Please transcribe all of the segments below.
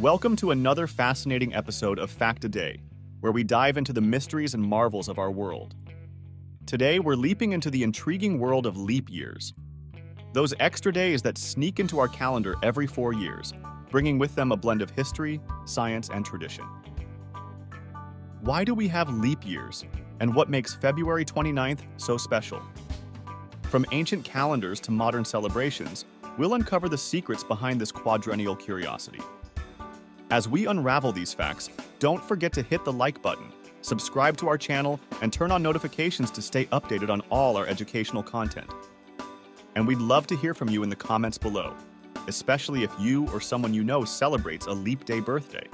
Welcome to another fascinating episode of Fact a Day, where we dive into the mysteries and marvels of our world. Today, we're leaping into the intriguing world of leap years. Those extra days that sneak into our calendar every four years, bringing with them a blend of history, science, and tradition. Why do we have leap years, and what makes February 29th so special? From ancient calendars to modern celebrations, we'll uncover the secrets behind this quadrennial curiosity. As we unravel these facts, don't forget to hit the like button, subscribe to our channel, and turn on notifications to stay updated on all our educational content. And we'd love to hear from you in the comments below, especially if you or someone you know celebrates a leap day birthday.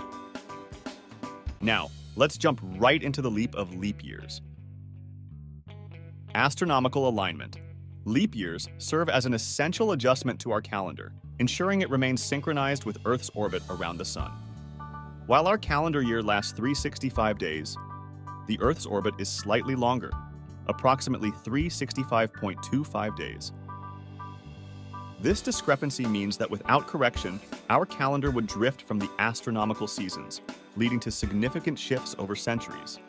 Now, let's jump right into the leap of leap years. Astronomical alignment. Leap years serve as an essential adjustment to our calendar, ensuring it remains synchronized with Earth's orbit around the Sun. While our calendar year lasts 365 days, the Earth's orbit is slightly longer, approximately 365.25 days. This discrepancy means that without correction, our calendar would drift from the astronomical seasons, leading to significant shifts over centuries.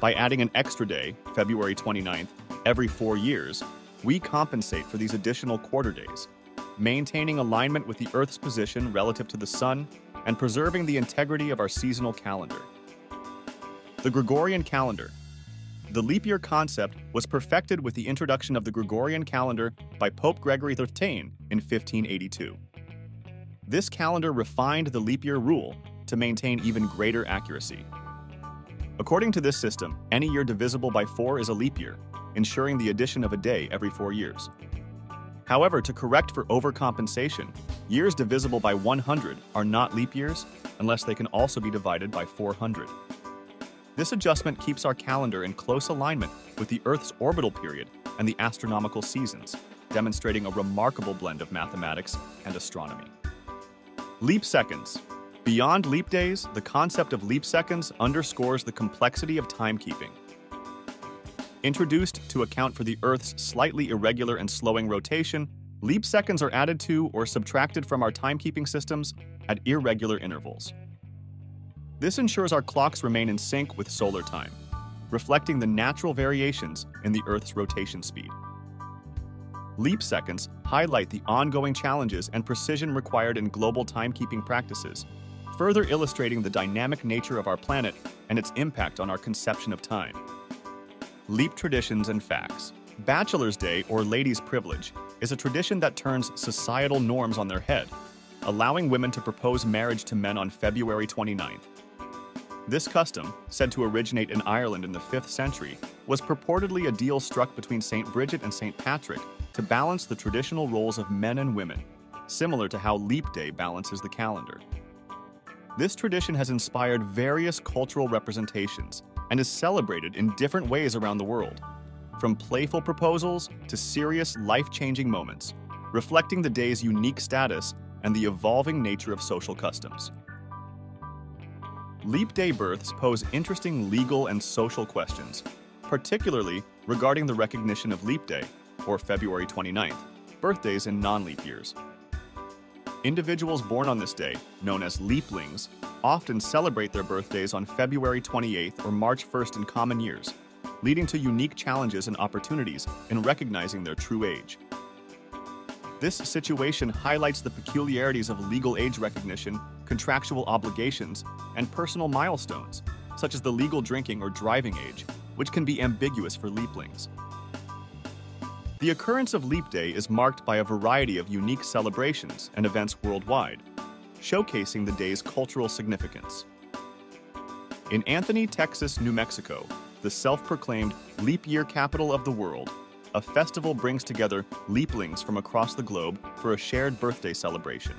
By adding an extra day, February 29th, every four years, we compensate for these additional quarter days, maintaining alignment with the Earth's position relative to the Sun and preserving the integrity of our seasonal calendar. The Gregorian calendar. The leap year concept was perfected with the introduction of the Gregorian calendar by Pope Gregory XIII in 1582. This calendar refined the leap year rule to maintain even greater accuracy. According to this system, any year divisible by 4 is a leap year, ensuring the addition of a day every four years. However, to correct for overcompensation, years divisible by 100 are not leap years unless they can also be divided by 400. This adjustment keeps our calendar in close alignment with the Earth's orbital period and the astronomical seasons, demonstrating a remarkable blend of mathematics and astronomy. Leap seconds. Beyond leap days, the concept of leap seconds underscores the complexity of timekeeping. Introduced to account for the Earth's slightly irregular and slowing rotation, leap seconds are added to or subtracted from our timekeeping systems at irregular intervals. This ensures our clocks remain in sync with solar time, reflecting the natural variations in the Earth's rotation speed. Leap seconds highlight the ongoing challenges and precision required in global timekeeping practices, further illustrating the dynamic nature of our planet and its impact on our conception of time. Leap traditions and facts. Bachelor's Day, or ladies' privilege, is a tradition that turns societal norms on their head, allowing women to propose marriage to men on February 29th. This custom, said to originate in Ireland in the 5th century, was purportedly a deal struck between St. Bridget and St. Patrick to balance the traditional roles of men and women, similar to how Leap Day balances the calendar. This tradition has inspired various cultural representations, and is celebrated in different ways around the world, from playful proposals to serious, life changing moments, reflecting the day's unique status and the evolving nature of social customs. Leap Day births pose interesting legal and social questions, particularly regarding the recognition of Leap Day, or February 29th, birthdays in non leap years. Individuals born on this day, known as leaplings, often celebrate their birthdays on February 28th or March 1st in common years, leading to unique challenges and opportunities in recognizing their true age. This situation highlights the peculiarities of legal age recognition, contractual obligations, and personal milestones, such as the legal drinking or driving age, which can be ambiguous for leaplings. The occurrence of Leap Day is marked by a variety of unique celebrations and events worldwide, showcasing the day's cultural significance. In Anthony, Texas, New Mexico, the self-proclaimed leap year capital of the world, a festival brings together leaplings from across the globe for a shared birthday celebration.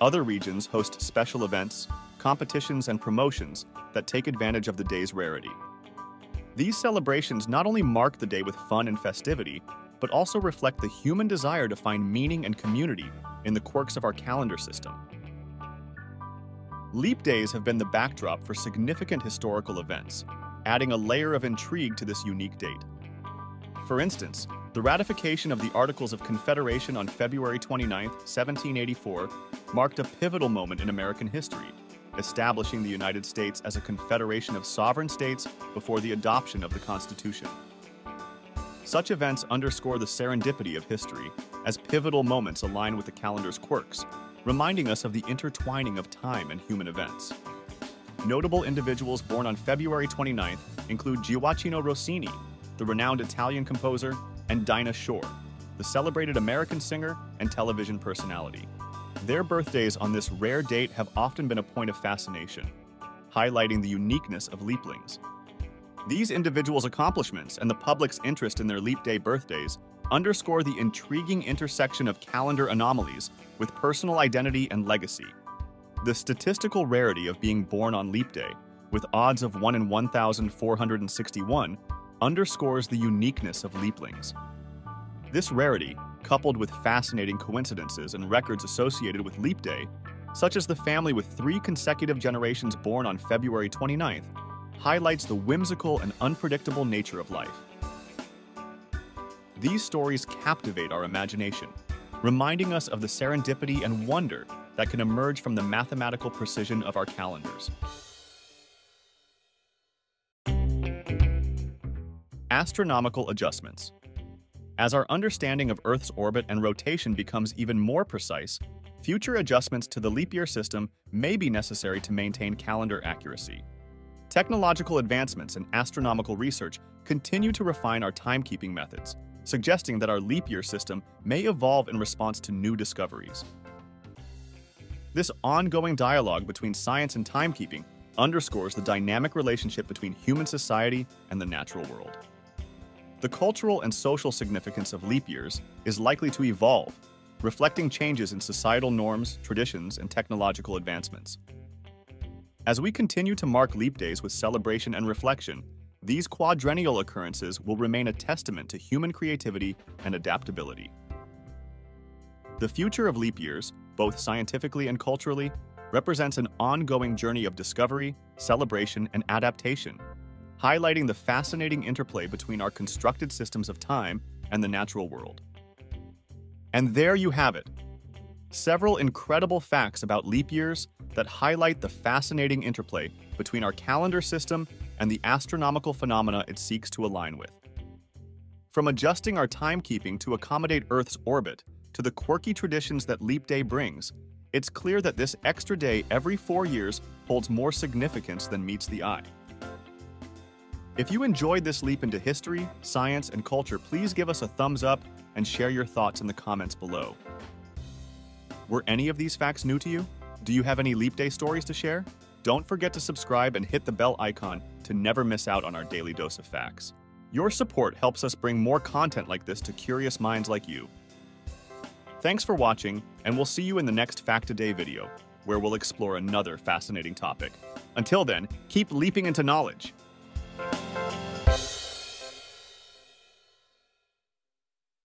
Other regions host special events, competitions, and promotions that take advantage of the day's rarity. These celebrations not only mark the day with fun and festivity, but also reflect the human desire to find meaning and community in the quirks of our calendar system. Leap days have been the backdrop for significant historical events, adding a layer of intrigue to this unique date. For instance, The ratification of the Articles of Confederation on February 29, 1784, marked a pivotal moment in American history, establishing the United States as a confederation of sovereign states before the adoption of the Constitution. Such events underscore the serendipity of history, as pivotal moments align with the calendar's quirks, reminding us of the intertwining of time and human events. Notable individuals born on February 29th include Gioacchino Rossini, the renowned Italian composer, and Dinah Shore, the celebrated American singer and television personality. Their birthdays on this rare date have often been a point of fascination, highlighting the uniqueness of leaplings. These individuals' accomplishments and the public's interest in their leap day birthdays underscore the intriguing intersection of calendar anomalies with personal identity and legacy. The statistical rarity of being born on leap day, with odds of 1 in 1,461, underscores the uniqueness of leaplings. This rarity, coupled with fascinating coincidences and records associated with leap day, such as the family with three consecutive generations born on February 29th, highlights the whimsical and unpredictable nature of life. These stories captivate our imagination, reminding us of the serendipity and wonder that can emerge from the mathematical precision of our calendars. Astronomical adjustments. As our understanding of Earth's orbit and rotation becomes even more precise, future adjustments to the leap year system may be necessary to maintain calendar accuracy. Technological advancements in astronomical research continue to refine our timekeeping methods, suggesting that our leap year system may evolve in response to new discoveries. This ongoing dialogue between science and timekeeping underscores the dynamic relationship between human society and the natural world. The cultural and social significance of leap years is likely to evolve, reflecting changes in societal norms, traditions, and technological advancements. As we continue to mark leap days with celebration and reflection, these quadrennial occurrences will remain a testament to human creativity and adaptability. The future of leap years, both scientifically and culturally, represents an ongoing journey of discovery, celebration, and adaptation, highlighting the fascinating interplay between our constructed systems of time and the natural world. And there you have it. Several incredible facts about leap years that highlight the fascinating interplay between our calendar system and the astronomical phenomena it seeks to align with. From adjusting our timekeeping to accommodate Earth's orbit to the quirky traditions that Leap Day brings, it's clear that this extra day every four years holds more significance than meets the eye. If you enjoyed this leap into history, science, and culture, please give us a thumbs up and share your thoughts in the comments below. Were any of these facts new to you? Do you have any Leap Day stories to share? Don't forget to subscribe and hit the bell icon to never miss out on our daily dose of facts. Your support helps us bring more content like this to curious minds like you. Thanks for watching, and we'll see you in the next Fact a Day video, where we'll explore another fascinating topic. Until then, keep leaping into knowledge.